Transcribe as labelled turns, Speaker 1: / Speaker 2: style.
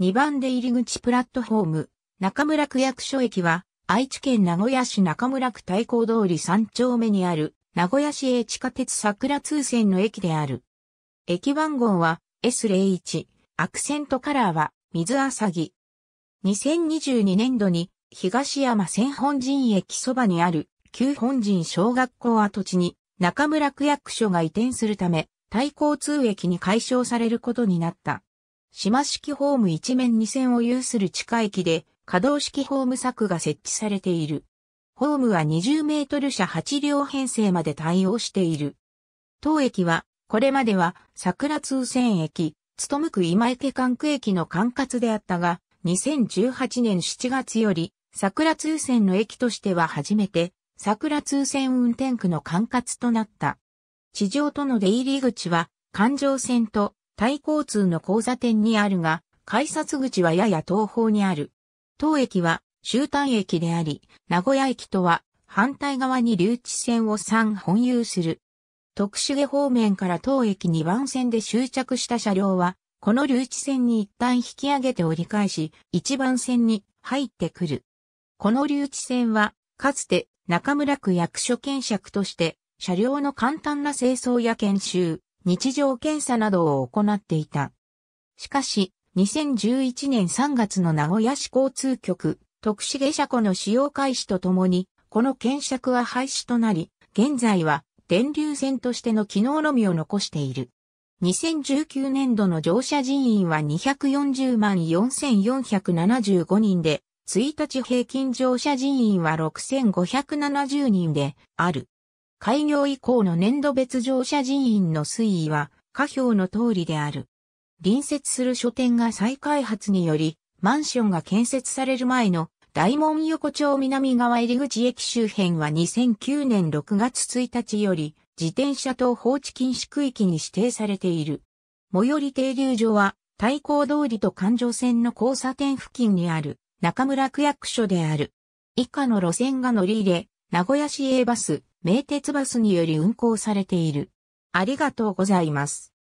Speaker 1: 2番出入り口プラットフォーム、中村区役所駅は、愛知県名古屋市中村区太閤通り3丁目にある、名古屋市営地下鉄桜通線の駅である。駅番号は S01、アクセントカラーは水あさぎ。2022年度に東山千本陣駅そばにある旧本陣小学校跡地に中村区役所が移転するため、対交通駅に解消されることになった。島式ホーム一面二線を有する地下駅で可動式ホーム柵が設置されている。ホームは20メートル車8両編成まで対応している。当駅は、これまでは桜通線駅、務区今池管区駅の管轄であったが、2018年7月より桜通線の駅としては初めて桜通線運転区の管轄となった。地上との出入り口は環状線と対交通の交差点にあるが、改札口はやや東方にある。当駅は終端駅であり、名古屋駅とは反対側に留置線を3本有する。徳重方面から当駅2番線で終着した車両は、この留置線に一旦引き上げて折り返し、1番線に入ってくる。この留置線は、かつて中村区役所検釈として、車両の簡単な清掃や研修、日常検査などを行っていた。しかし、2011年3月の名古屋市交通局、徳重車庫の使用開始とともに、この検釈は廃止となり、現在は電流線としての機能のみを残している。2019年度の乗車人員は240万4475人で、1日平均乗車人員は6570人である。開業以降の年度別乗車人員の推移は下表の通りである。隣接する書店が再開発により、マンションが建設される前の大門横丁南側入口駅周辺は2009年6月1日より自転車等放置禁止区域に指定されている。最寄り停留所は太閤通りと環状線の交差点付近にある中村区役所である。以下の路線が乗り入れ、名古屋市営バス、名鉄バスにより運行されている。ありがとうございます。